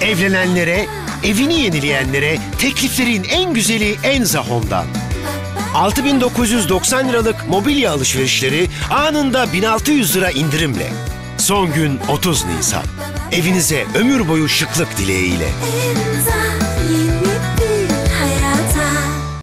Evlenenlere, evini yenileyenlere tekliflerin en güzeli Enza Home'dan. 6990 liralık mobilya alışverişleri anında 1600 lira indirimle. Son gün 30 Nisan. Evinize ömür boyu şıklık dileğiyle. Enza